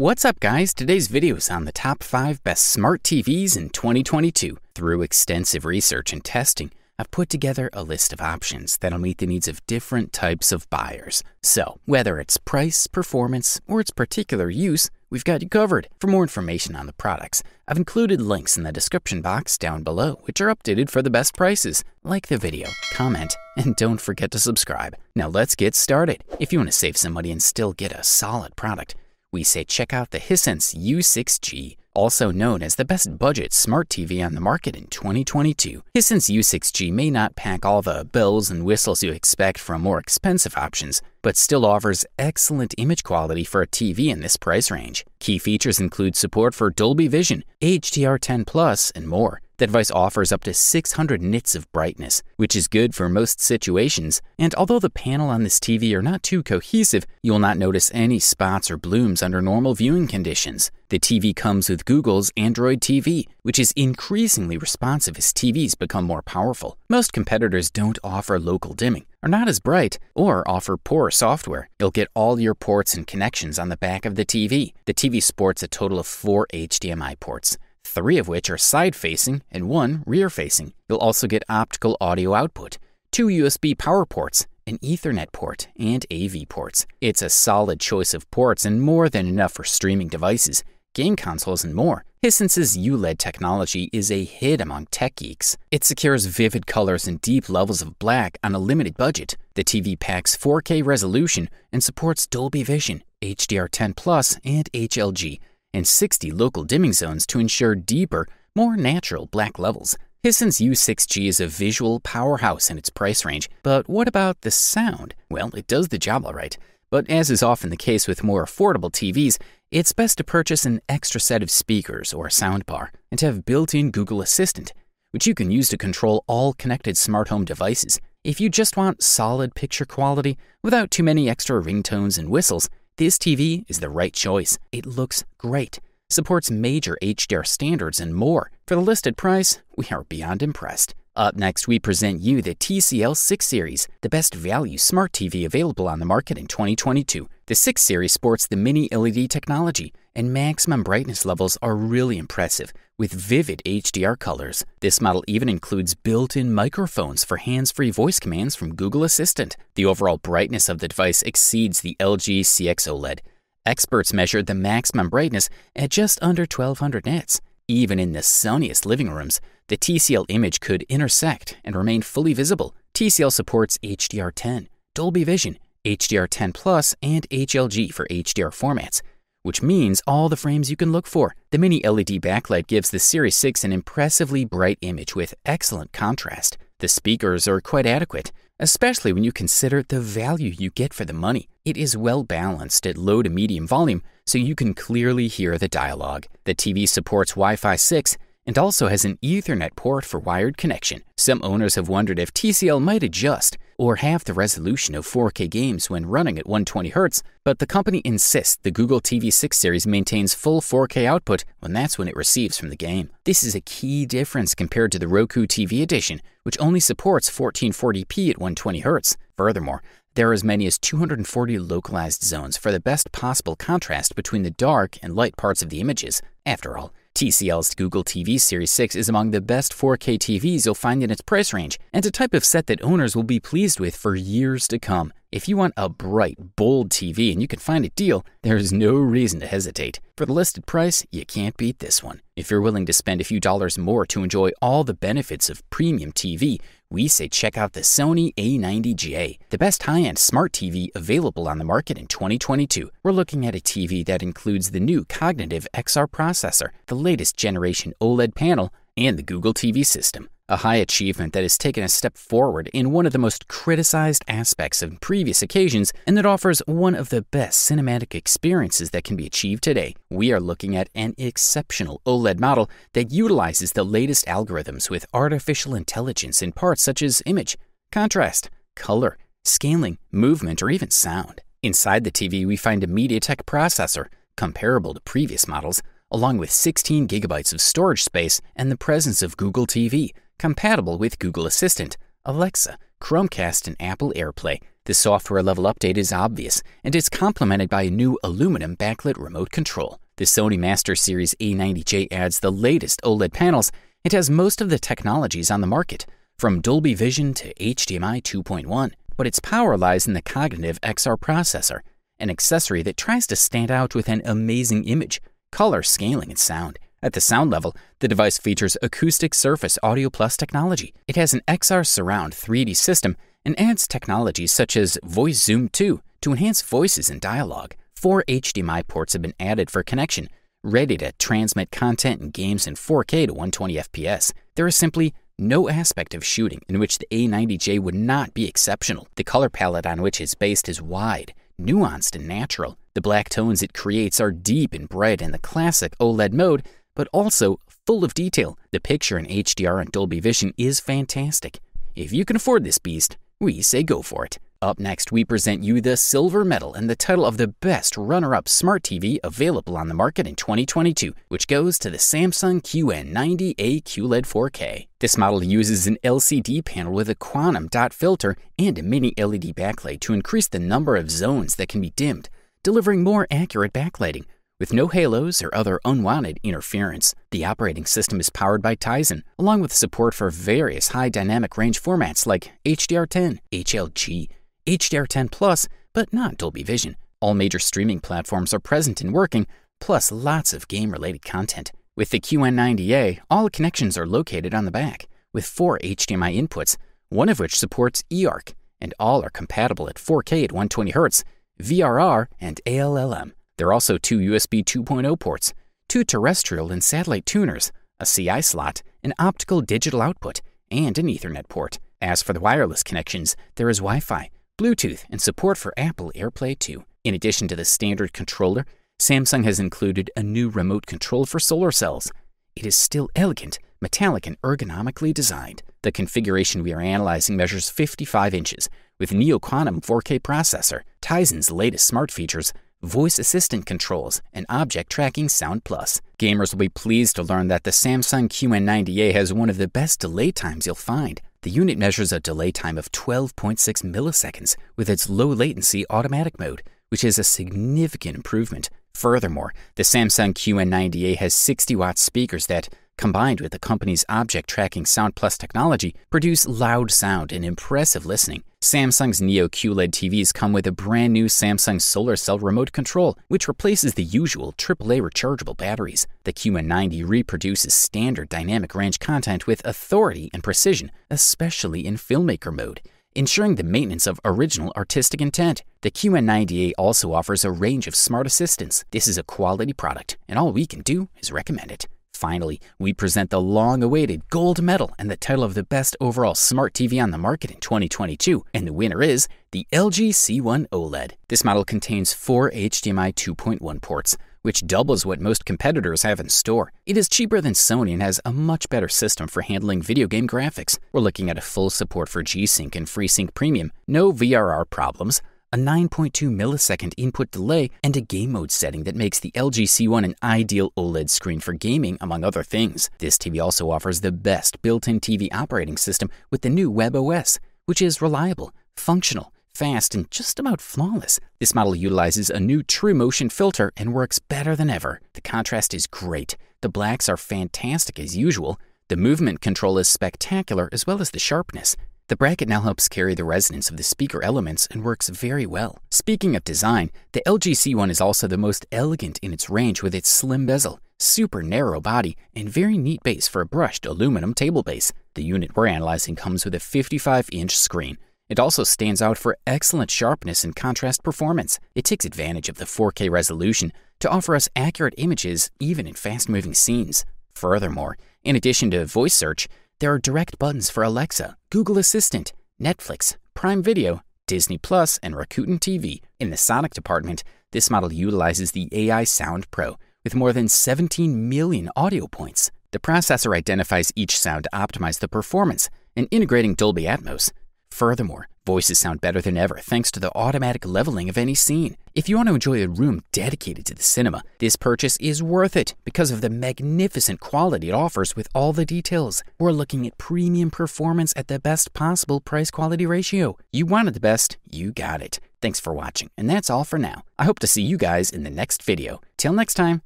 What's up guys? Today's video is on the top 5 best smart TVs in 2022. Through extensive research and testing, I've put together a list of options that'll meet the needs of different types of buyers. So, whether it's price, performance, or its particular use, we've got you covered. For more information on the products, I've included links in the description box down below, which are updated for the best prices. Like the video, comment, and don't forget to subscribe. Now let's get started. If you want to save some money and still get a solid product, we say check out the Hisense U6G also known as the best budget smart TV on the market in 2022. Hisense U6G may not pack all the bells and whistles you expect from more expensive options, but still offers excellent image quality for a TV in this price range. Key features include support for Dolby Vision, HDR10 Plus, and more. The device offers up to 600 nits of brightness, which is good for most situations, and although the panel on this TV are not too cohesive, you'll not notice any spots or blooms under normal viewing conditions. The TV comes with Google's Android TV, which is increasingly responsive as TVs become more powerful. Most competitors don't offer local dimming, are not as bright, or offer poor software. You'll get all your ports and connections on the back of the TV. The TV sports a total of four HDMI ports three of which are side facing and one rear facing. You'll also get optical audio output, two USB power ports, an Ethernet port, and AV ports. It's a solid choice of ports and more than enough for streaming devices, game consoles, and more. Hisense's ULED technology is a hit among tech geeks. It secures vivid colors and deep levels of black on a limited budget. The TV packs 4K resolution and supports Dolby Vision, HDR10 Plus, and HLG, and 60 local dimming zones to ensure deeper, more natural black levels. Hisense U6G is a visual powerhouse in its price range, but what about the sound? Well, it does the job alright. But as is often the case with more affordable TVs, it's best to purchase an extra set of speakers or soundbar and to have built-in Google Assistant, which you can use to control all connected smart home devices. If you just want solid picture quality without too many extra ringtones and whistles, this TV is the right choice. It looks great, supports major HDR standards, and more. For the listed price, we are beyond impressed. Up next, we present you the TCL 6 Series, the best value smart TV available on the market in 2022. The 6 Series sports the mini LED technology, and maximum brightness levels are really impressive, with vivid HDR colors. This model even includes built-in microphones for hands-free voice commands from Google Assistant. The overall brightness of the device exceeds the LG CX OLED. Experts measured the maximum brightness at just under 1200 nits. Even in the sunniest living rooms, the TCL image could intersect and remain fully visible. TCL supports HDR10, Dolby Vision, HDR10 Plus, and HLG for HDR formats which means all the frames you can look for. The mini LED backlight gives the Series 6 an impressively bright image with excellent contrast. The speakers are quite adequate, especially when you consider the value you get for the money. It is well balanced at low to medium volume, so you can clearly hear the dialogue. The TV supports Wi Fi 6 and also has an Ethernet port for wired connection. Some owners have wondered if TCL might adjust or half the resolution of 4K games when running at 120Hz, but the company insists the Google TV 6 series maintains full 4K output when that's when it receives from the game. This is a key difference compared to the Roku TV edition, which only supports 1440p at 120Hz. Furthermore, there are as many as 240 localized zones for the best possible contrast between the dark and light parts of the images. After all, TCL's Google TV Series 6 is among the best 4K TVs you'll find in its price range, and a type of set that owners will be pleased with for years to come. If you want a bright, bold TV and you can find a deal, there's no reason to hesitate. For the listed price, you can't beat this one. If you're willing to spend a few dollars more to enjoy all the benefits of premium TV, we say check out the Sony A90J, the best high-end smart TV available on the market in 2022. We're looking at a TV that includes the new Cognitive XR processor, the latest generation OLED panel, and the Google TV system a high achievement that has taken a step forward in one of the most criticized aspects of previous occasions and that offers one of the best cinematic experiences that can be achieved today. We are looking at an exceptional OLED model that utilizes the latest algorithms with artificial intelligence in parts such as image, contrast, color, scaling, movement, or even sound. Inside the TV, we find a MediaTek processor, comparable to previous models, along with 16 gigabytes of storage space and the presence of Google TV, compatible with Google Assistant, Alexa, Chromecast, and Apple AirPlay. The software level update is obvious, and is complemented by a new aluminum backlit remote control. The Sony Master Series A90J adds the latest OLED panels it has most of the technologies on the market, from Dolby Vision to HDMI 2.1, but its power lies in the Cognitive XR processor, an accessory that tries to stand out with an amazing image, color scaling, and sound. At the sound level, the device features Acoustic Surface Audio Plus technology. It has an XR Surround 3D system and adds technologies such as Voice Zoom 2 to enhance voices and dialogue. Four HDMI ports have been added for connection, ready to transmit content and games in 4K to 120 FPS. There is simply no aspect of shooting in which the A90J would not be exceptional. The color palette on which it's based is wide, nuanced, and natural. The black tones it creates are deep and bright in the classic OLED mode, but also full of detail. The picture in HDR and Dolby Vision is fantastic. If you can afford this beast, we say go for it. Up next, we present you the silver medal and the title of the best runner up smart TV available on the market in 2022, which goes to the Samsung QN90A QLED 4K. This model uses an LCD panel with a quantum dot filter and a mini LED backlight to increase the number of zones that can be dimmed, delivering more accurate backlighting with no halos or other unwanted interference. The operating system is powered by Tizen, along with support for various high dynamic range formats like HDR10, HLG, HDR10 Plus, but not Dolby Vision. All major streaming platforms are present and working, plus lots of game related content. With the QN90A, all connections are located on the back, with four HDMI inputs, one of which supports eARC, and all are compatible at 4K at 120Hz, VRR, and ALLM. There are also two USB 2.0 ports, two terrestrial and satellite tuners, a CI slot, an optical digital output, and an Ethernet port. As for the wireless connections, there is Wi Fi, Bluetooth, and support for Apple AirPlay 2. In addition to the standard controller, Samsung has included a new remote control for solar cells. It is still elegant, metallic, and ergonomically designed. The configuration we are analyzing measures 55 inches with Neo Quantum 4K processor, Tizen's latest smart features, voice assistant controls, and object tracking Sound Plus. Gamers will be pleased to learn that the Samsung QN90A has one of the best delay times you'll find. The unit measures a delay time of 12.6 milliseconds with its low latency automatic mode, which is a significant improvement. Furthermore, the Samsung QN90A has 60 watt speakers that, combined with the company's object tracking Sound Plus technology, produce loud sound and impressive listening. Samsung's Neo QLED TVs come with a brand new Samsung Solar Cell remote control, which replaces the usual AAA rechargeable batteries. The QN90 reproduces standard dynamic range content with authority and precision, especially in filmmaker mode ensuring the maintenance of original artistic intent. The QN90A also offers a range of smart assistants. This is a quality product, and all we can do is recommend it. Finally, we present the long awaited gold medal and the title of the best overall smart TV on the market in 2022, and the winner is the LG C1 OLED. This model contains four HDMI 2.1 ports, which doubles what most competitors have in store. It is cheaper than Sony and has a much better system for handling video game graphics. We're looking at a full support for G-Sync and FreeSync Premium, no VRR problems, a 9.2 millisecond input delay, and a game mode setting that makes the LG C1 an ideal OLED screen for gaming, among other things. This TV also offers the best built in TV operating system with the new WebOS, which is reliable, functional, fast, and just about flawless. This model utilizes a new True Motion filter and works better than ever. The contrast is great. The blacks are fantastic as usual. The movement control is spectacular as well as the sharpness. The bracket now helps carry the resonance of the speaker elements and works very well. Speaking of design, the LG C1 is also the most elegant in its range with its slim bezel, super narrow body, and very neat base for a brushed aluminum table base. The unit we're analyzing comes with a 55-inch screen. It also stands out for excellent sharpness and contrast performance. It takes advantage of the 4K resolution to offer us accurate images even in fast-moving scenes. Furthermore, in addition to voice search, there are direct buttons for Alexa, Google Assistant, Netflix, Prime Video, Disney Plus, and Rakuten TV. In the sonic department, this model utilizes the AI Sound Pro with more than 17 million audio points. The processor identifies each sound to optimize the performance and integrating Dolby Atmos. Furthermore, voices sound better than ever thanks to the automatic leveling of any scene. If you want to enjoy a room dedicated to the cinema, this purchase is worth it because of the magnificent quality it offers with all the details. We're looking at premium performance at the best possible price quality ratio. You wanted the best, you got it. Thanks for watching, and that's all for now. I hope to see you guys in the next video. Till next time,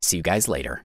see you guys later.